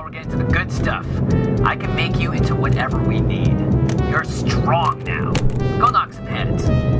Now we're getting to the good stuff. I can make you into whatever we need. You're strong now. Go knock some heads.